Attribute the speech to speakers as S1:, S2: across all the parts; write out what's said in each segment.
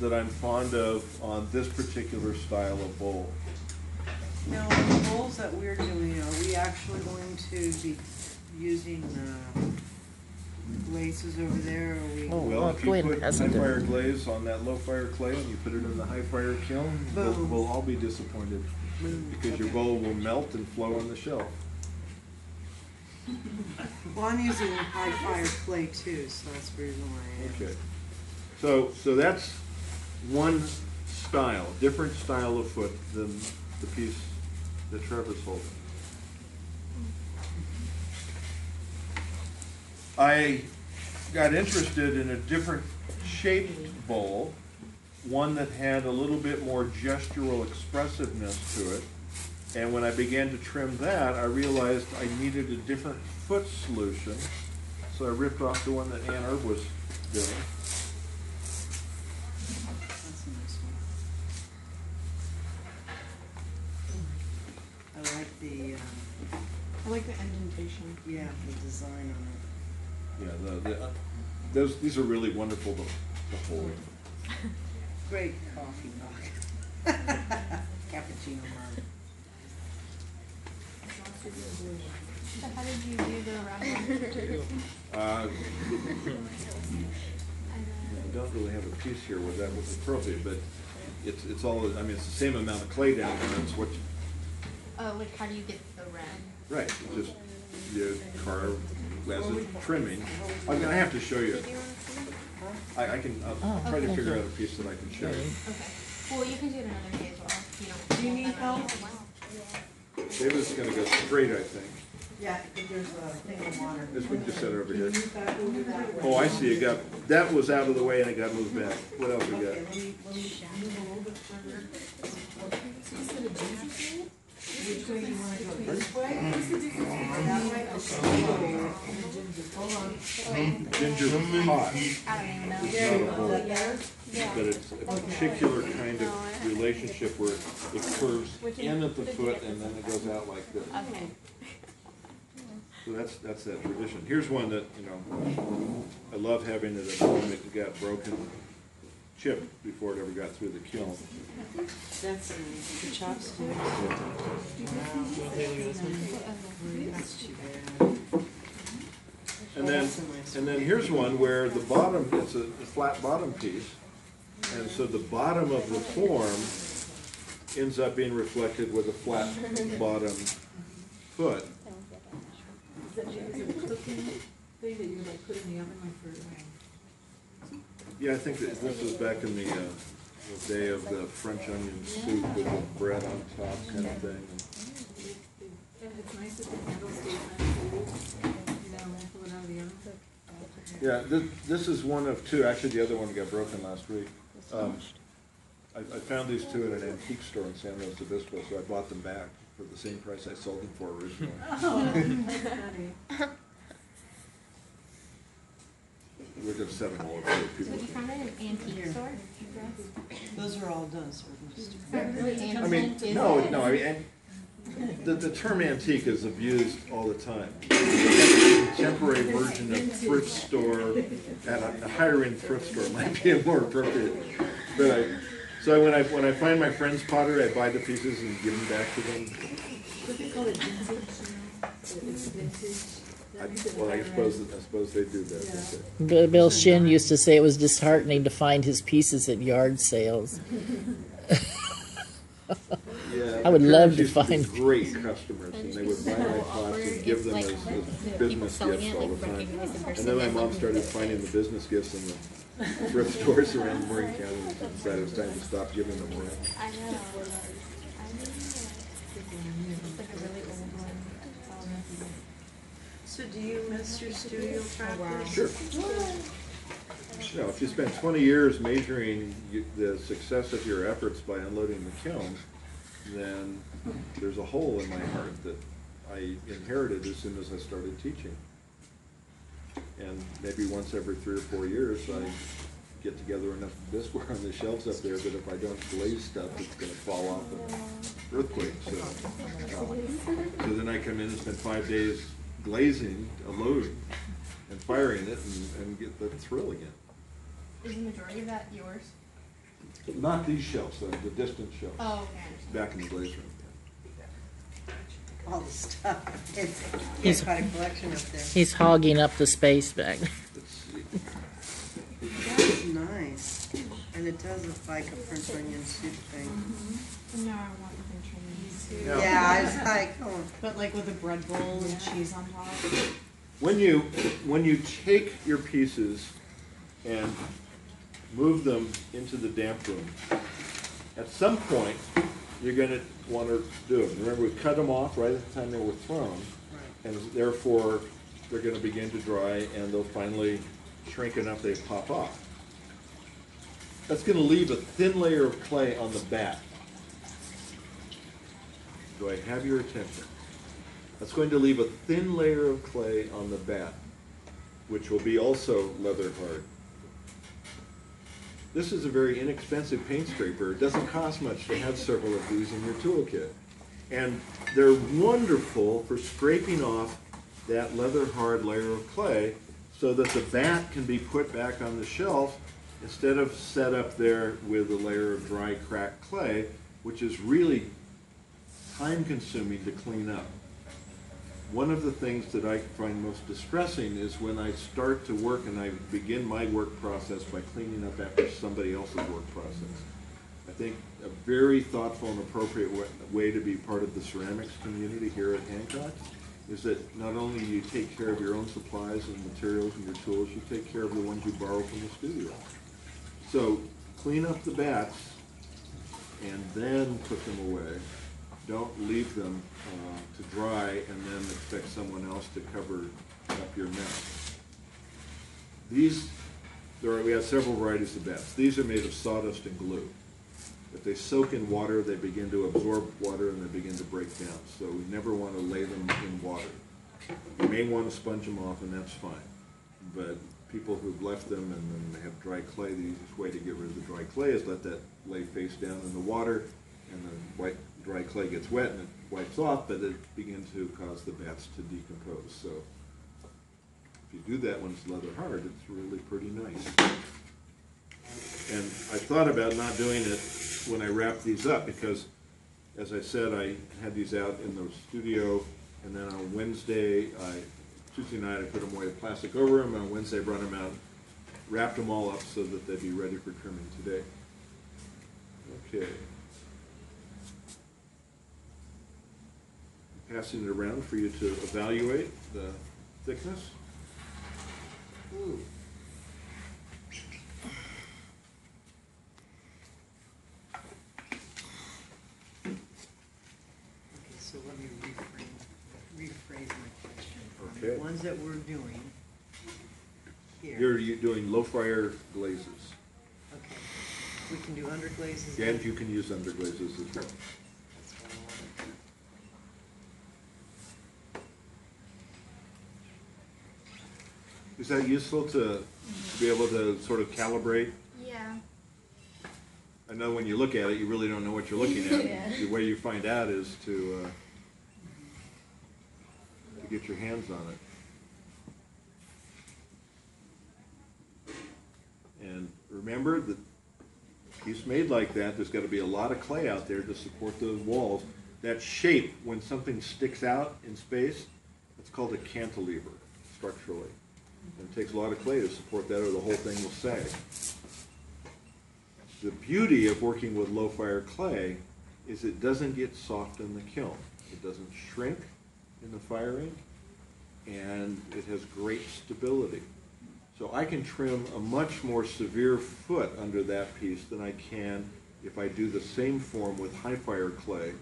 S1: that I'm fond of on this particular style of bowl.
S2: Now, the bowls that we're doing, are we actually going to be using, uh, glazes over there, or are we?
S3: Oh.
S1: Well,
S3: well,
S1: if you
S3: Gwen
S1: put high
S3: hasn't done-
S1: fire glaze on that low fire clay and you put it in the high fire kiln, we'll,
S2: Boom.
S1: we'll all be disappointed.
S2: Boom.
S1: Because your
S2: Okay.
S1: bowl will melt and flow on the shelf.
S2: Well, I'm using high fire clay too, so that's the reason why I am.
S1: Okay. So, so that's one style, different style of foot than the piece that Trevor's holding. I got interested in a different shaped bowl, one that had a little bit more gestural expressiveness to it. And when I began to trim that, I realized I needed a different foot solution. So I ripped off the one that Ann Herb was doing.
S2: That's a nice one. I like the, um,
S4: I like
S2: yeah, the design on it.
S1: Yeah, the, the, uh, those, these are really wonderful to, to hold.
S2: Great coffee mug. Cappuccino mug.
S4: So how did you do the round
S1: Uh, I don't really have a piece here where that was appropriate, but it's, it's all, I mean, it's the same amount of clay down there, it's what, you-
S4: Oh, like how do you get the red?
S1: right, you just, you carve as a trimming. I mean, I have to show you,
S4: Did you want to see?
S1: I, I can, I'll
S3: Oh,
S1: try to figure out a piece that I can show you.
S4: Okay. Well, you can do it another day as well. if You don't.
S2: Do you need help?
S1: David's gonna go straight, I think.
S2: Yeah, if there's a thing of water.
S1: This we just set over here.
S2: Move back over that way?
S1: Oh, I see, it got, that was out of the way and it got moved back. What else we got?
S2: Okay, let me, let me move a little bit further. Which way you wanna go, this way? Or that way? Okay. Hold on.
S1: Ginger pot.
S4: I don't even know.
S1: Not a
S2: go,
S1: hole.
S2: is that better?
S1: but it's a particular kind of relationship where it curves in at the foot and then it goes out like this.
S4: Okay.
S1: So that's, that's that tradition. Here's one that, you know, I love having it at home. It got broken, chipped before it ever got through the kiln.
S2: That's nice. the chopsticks. That's too bad.
S1: And then, and then here's one where the bottom, it's a a flat bottom piece. And so the bottom of the form ends up being reflected with a flat bottom foot.
S5: Is that a cooking thing that you like put in the oven like for, um,
S1: Yeah, I think that this was back in the, uh, the day of the French onion soup with the bread on top kind of thing.
S5: and it's nice that the handle stays nice and loose, you know, and pull it out of the oven.
S1: Yeah, this, this is one of two, actually the other one got broken last week. Um, I, I found these two at an antique store in San Luis Obispo, so I bought them back for the same price I sold them for originally.
S5: Oh, that's funny.
S1: We're gonna set them all over
S4: So
S1: people.
S4: you found it in an antique store?
S2: Those are all done, so we're just.
S1: I mean, no, no, I mean, and the, the term antique is abused all the time. A Contemporary version of thrift store, at a- a higher end thrift store might be more appropriate. But I, so when I, when I find my friend's pottery, I buy the pieces and give them back to them.
S5: What they call it vintage, you know, it's vintage.
S1: I,
S5: That means it
S1: well, I suppose. I suppose they do that. don't?
S3: Bill Bill Shin used to say it was disheartening to find his pieces at yard sales.
S1: Yeah,
S3: I would love to
S1: used be
S3: find-
S1: Great customers, and they would buy my pots and give them as, as business gifts
S4: it,
S1: all the time. And then my mom started finding the business gifts in the thrift stores around Morgan County, and decided it was time to stop giving them away.
S4: I know. I didn't know. It's like a really old one.
S2: So do you miss your studio practice?
S1: Sure. You know, if you spend twenty years measuring the success of your efforts by unloading the kiln, then there's a hole in my heart that I inherited as soon as I started teaching. And maybe once every three or four years, I get together enough bisqueware on the shelves up there that if I don't glaze stuff, it's gonna fall off an earthquake, so. uh, So then I come in and spend five days glazing a load and firing it and, and get the thrill again.
S4: Is the majority of that yours?
S1: Not these shelves, the, the distant shelves,
S4: Oh, okay,
S1: back in the glaze room.
S2: All the stuff. It's,
S3: He's-
S2: it's quite a collection up there.
S3: He's hogging up the space back.
S1: Let's.
S2: That's nice. And it does look like a French onion soup thing.
S4: Mm-hmm. No, I want the French.
S1: Yeah.
S2: Yeah, I like, oh,
S5: But like with a bread bowl and cheese on top.
S1: When you, when you take your pieces and move them into the damp room, at some point, you're gonna wanna do it. Remember, we cut them off right at the time they were thrown,
S2: right.
S1: and therefore, they're gonna begin to dry, and they'll finally shrink enough they pop off. That's gonna leave a thin layer of clay on the bat. Do I have your attention? That's going to leave a thin layer of clay on the bat, which will be also leather hard. This is a very inexpensive paint scraper. It doesn't cost much to have several of these in your toolkit. And they're wonderful for scraping off that leather hard layer of clay so that the bat can be put back on the shelf instead of set up there with a layer of dry cracked clay, which is really time consuming to clean up. One of the things that I find most distressing is when I start to work and I begin my work process by cleaning up after somebody else's work process. I think a very thoughtful and appropriate way to be part of the ceramics community here at Hancock is that not only do you take care of your own supplies and materials and your tools, you take care of the ones you borrow from the studio. So clean up the bats and then put them away. Don't leave them uh, to dry and then expect someone else to cover up your mess. These, there are, we have several varieties of bats. These are made of sawdust and glue. If they soak in water, they begin to absorb water and they begin to break down. So we never want to lay them in water. You may want to sponge them off and that's fine. But people who've left them and then they have dry clay, the easiest way to get rid of the dry clay is let that lay face down in the water and the white, dry clay gets wet and it wipes off, but it begins to cause the bats to decompose. So if you do that when it's leather hard, it's really pretty nice. And I thought about not doing it when I wrapped these up because, as I said, I had these out in the studio and then on Wednesday, I, Tuesday night, I put them away with plastic over them, and on Wednesday, I brought them out, wrapped them all up so that they'd be ready for trimming today. Okay. Passing it around for you to evaluate the thickness. Ooh.
S2: Okay, so let me rephrase, rephrase my question. On
S1: Okay.
S2: The ones that we're doing here.
S1: You're, you doing low fire glazes,
S2: Okay. We can do underglazes.
S1: and you can use underglazes as well.
S2: That's what I wanted.
S1: Is that useful to be able to sort of calibrate?
S4: Yeah.
S1: I know when you look at it, you really don't know what you're looking at.
S4: Yeah.
S1: The way you find out is to, uh, to get your hands on it. And remember that piece made like that, there's gotta be a lot of clay out there to support those walls. That shape, when something sticks out in space, it's called a cantilever structurally. And it takes a lot of clay to support that or the whole thing will sag. The beauty of working with low fire clay is it doesn't get soft in the kiln. It doesn't shrink in the firing, and it has great stability. So I can trim a much more severe foot under that piece than I can if I do the same form with high fire clay,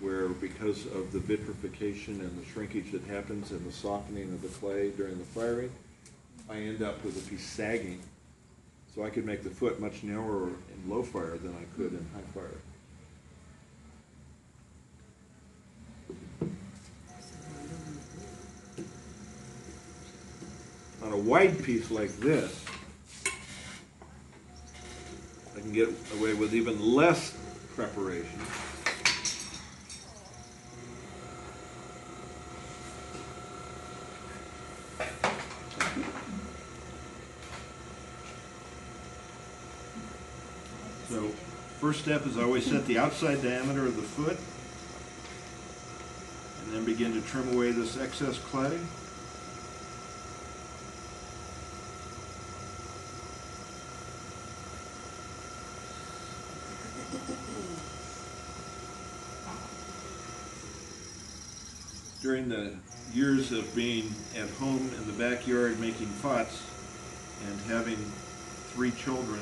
S1: where because of the vitrification and the shrinkage that happens and the softening of the clay during the firing, I end up with a piece sagging. So I could make the foot much narrower in low fire than I could in high fire. On a wide piece like this, I can get away with even less preparation. So First step is always set the outside diameter of the foot. And then begin to trim away this excess clay. During the years of being at home in the backyard making pots and having three children,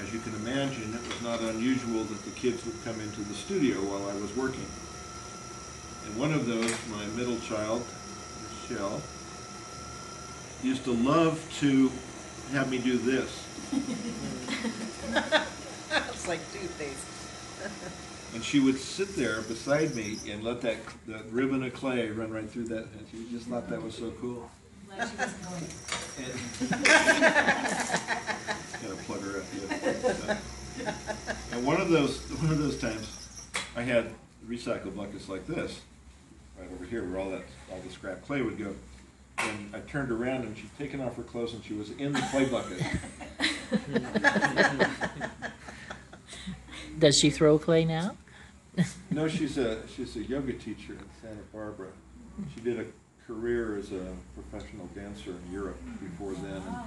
S1: as you can imagine, it was not unusual that the kids would come into the studio while I was working. And one of those, my middle child, Michelle, used to love to have me do this.
S2: It's like toothpaste.
S1: And she would sit there beside me and let that, that ribbon of clay run right through that, and she just thought that was so cool.
S5: Glad she wasn't going.
S1: And- Gotta plug her up, yeah. And one of those, one of those times, I had recycle buckets like this, right over here, where all that, all the scrap clay would go. And I turned around and she'd taken off her clothes and she was in the clay bucket.
S3: Does she throw clay now?
S1: No, she's a, she's a yoga teacher in Santa Barbara. She did a career as a professional dancer in Europe before then. Oh,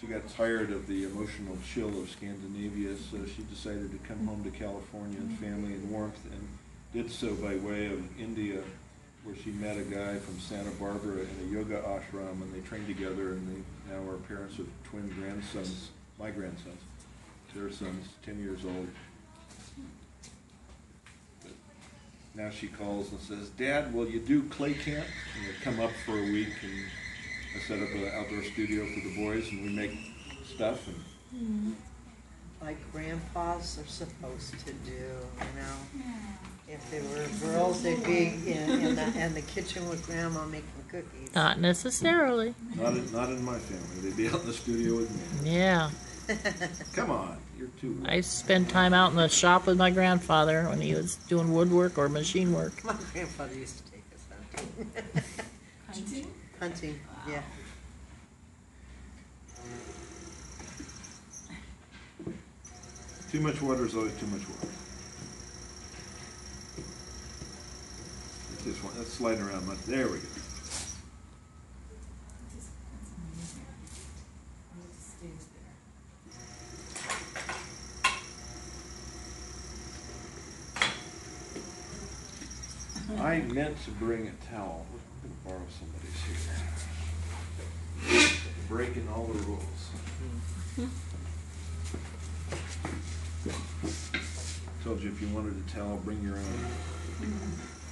S1: She got tired of the emotional chill of Scandinavia, so she decided to come home to California and family and warmth, and did so by way of India, where she met a guy from Santa Barbara in a yoga ashram, and they trained together, and they now are parents of twin grandsons, my grandsons. Their son's ten years old. Now she calls and says, Dad, will you do clay camp? And they come up for a week and I set up an outdoor studio for the boys and we make stuff and hmm.
S2: Like grandpas are supposed to do, you know? If they were girls, they'd be in, in the, in the kitchen with grandma making cookies.
S3: Not necessarily.
S1: not in, not in my family. They'd be out in the studio with me.
S3: Yeah.
S1: Come on, you're too.
S3: I spent time out in the shop with my grandfather when he was doing woodwork or machine work.
S2: My grandfather used to take us hunting.
S5: Hunting?
S2: Hunting, yeah.
S1: Too much water is always too much water. Let's just, let's around much. There we go.
S5: That's.
S1: I meant to bring a towel. I'm gonna borrow somebody's here. Breaking all the rules. Told you if you wanted a towel, bring your own. Mm-hmm.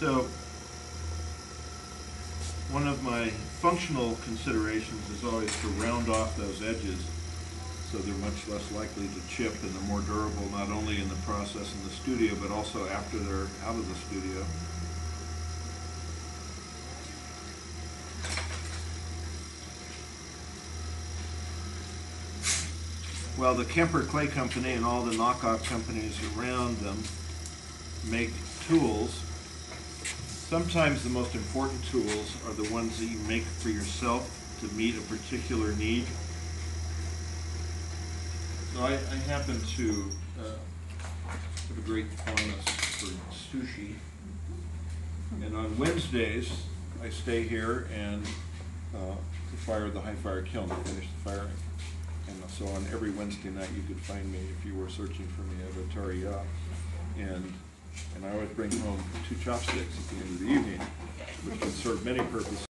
S1: So, one of my functional considerations is always to round off those edges so they're much less likely to chip and they're more durable, not only in the process in the studio, but also after they're out of the studio. Well, the Kemper Clay Company and all the knockoff companies around them make tools Sometimes the most important tools are the ones that you make for yourself to meet a particular need. So I, I happen to uh, have a great fondness for sushi. And on Wednesdays, I stay here and uh, fire the high fire kiln, to finish the firing. And so on every Wednesday night, you could find me if you were searching for me at Atari Yacht. And, and I always bring home two chopsticks at the end of the evening, which can serve many purposes.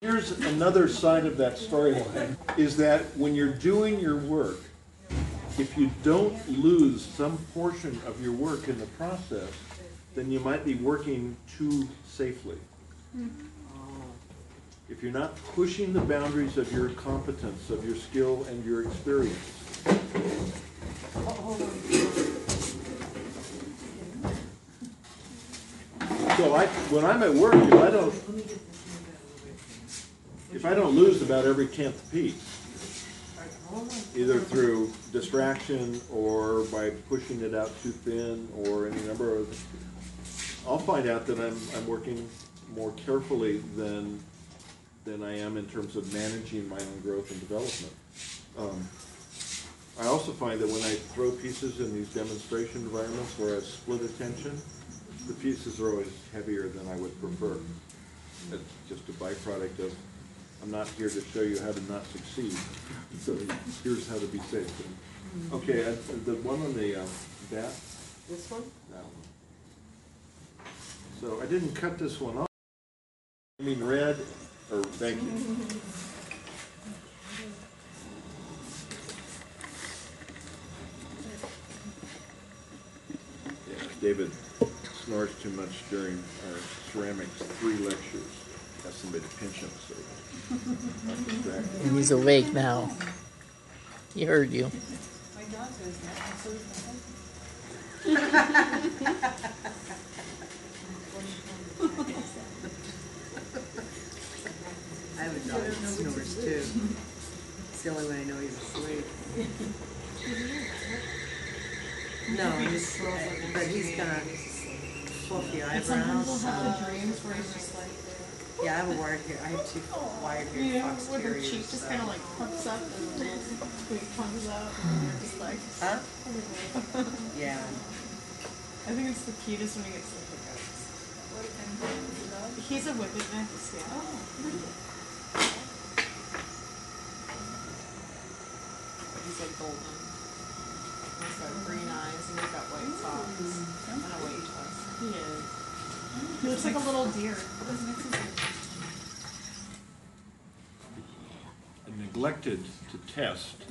S1: Here's another side of that storyline, is that when you're doing your work, if you don't lose some portion of your work in the process, then you might be working too safely. If you're not pushing the boundaries of your competence, of your skill and your experience. So I, when I'm at work, if I don't, if I don't lose about every tenth piece, either through distraction or by pushing it out too thin or any number of, I'll find out that I'm, I'm working more carefully than, than I am in terms of managing my own growth and development. Um, I also find that when I throw pieces in these demonstration environments where I split attention, the pieces are always heavier than I would prefer. It's just a byproduct of, I'm not here to show you how to not succeed, so here's how to be safe. Okay, uh, the one on the, um, bat,
S2: This one?
S1: that one. So I didn't cut this one off. I mean, red, or, thank you. Yeah, David snores too much during our ceramics three lectures. Has somebody to pinch him, so I'm distracted.
S3: And he's awake now. He heard you.
S5: My dog does that, and so does my.
S2: I have a dog that snores too. It's the only way I know he's asleep. No, he's, but he's fluffy
S4: And sometimes
S2: eyebrows.
S4: have the
S2: uh,
S4: dreams where he's just like,
S2: Yeah, I have a wired hair, I have two wired hair
S4: know,
S2: fox
S4: where her cheek just
S2: so-
S4: kind of like puffs up and then it comes out and you're just like,
S2: Huh? Yeah.
S4: I think it's the cutest when he gets the hiccups. He's a whippet mix, yeah. He's like golden. He's got green eyes and he's got white socks and a white tusk. He is. He looks like a little deer.
S1: I neglected to test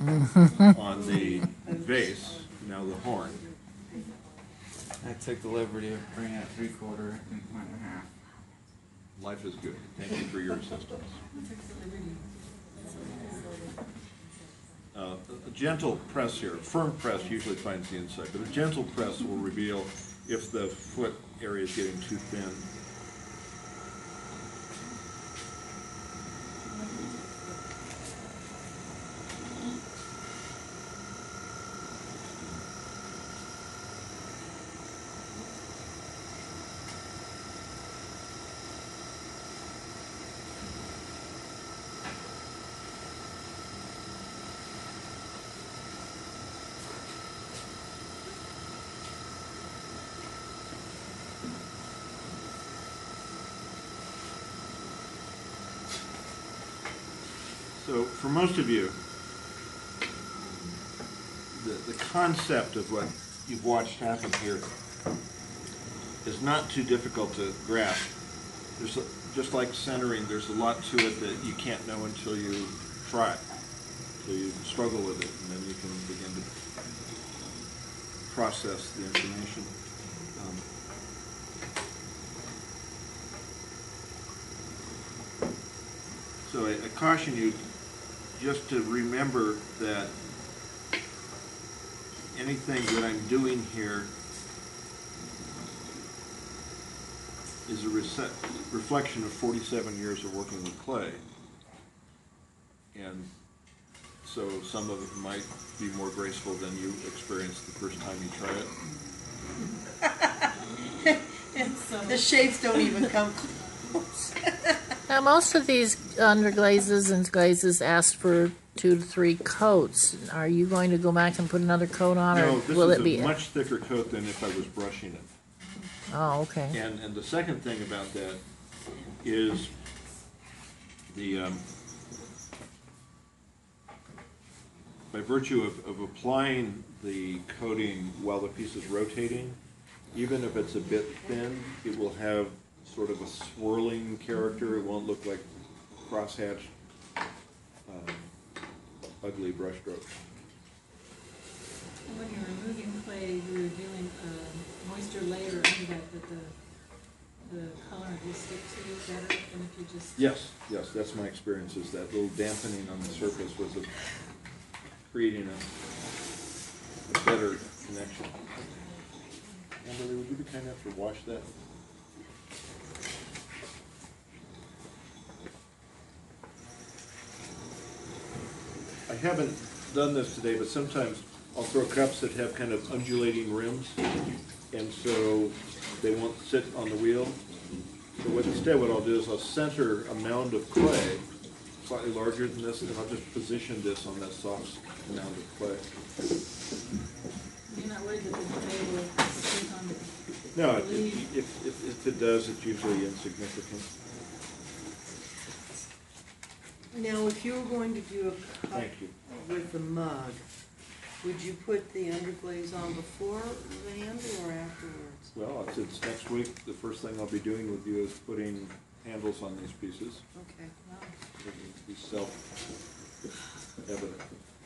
S1: on the vase, now the horn.
S6: I took the liberty of bringing it three quarter and one and a half.
S1: Life is good. Thank you for your assistance. Uh, A gentle press here, a firm press usually finds the inside, but a gentle press will reveal if the foot area is getting too thin. So for most of you, the, the concept of what you've watched happen here is not too difficult to grasp. There's, a- just like centering, there's a lot to it that you can't know until you try it. So you struggle with it, and then you can begin to process the information. Um, So I I caution you just to remember that anything that I'm doing here is a rece- reflection of forty-seven years of working with clay. And so some of it might be more graceful than you experienced the first time you try it.
S2: The shapes don't even come close.
S3: Now, most of these underglazes and glazes ask for two to three coats. Are you going to go back and put another coat on, or
S1: No, this
S3: will
S1: is
S3: it be?
S1: a much thicker coat than if I was brushing it.
S3: Oh, okay.
S1: And, and the second thing about that is the, um, by virtue of, of applying the coating while the piece is rotating, even if it's a bit thin, it will have sort of a swirling character. It won't look like crosshatched, um, ugly brushstrokes.
S5: And when you're removing clay, you're doing a moisture layer under that, that the, the colorant will stick to better than if you just.
S1: Yes, yes, that's my experience, is that little dampening on the surface was a, creating a, a better connection. Amberly, would you be kind enough to wash that? Haven't done this today, but sometimes I'll throw cups that have kind of undulating rims, and so they won't sit on the wheel. So what, instead, what I'll do is I'll center a mound of clay, slightly larger than this, and I'll just position this on that soft mound of clay.
S5: You're not worried that the clay will on the.
S1: No, if, if, if- if it does, it's usually insignificant.
S2: Now, if you were going to do a cup
S1: Thank you.
S2: with the mug, would you put the underglaze on before the handle or afterwards?
S1: Well, it's, it's next week, the first thing I'll be doing with you is putting handles on these pieces.
S2: Okay.
S1: It'll be self-evident.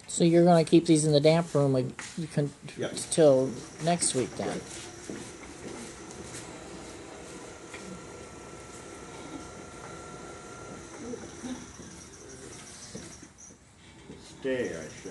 S3: So you're gonna keep these in the damp room, like, you can,
S1: Yeah.
S3: till next week then?
S1: Stay, I.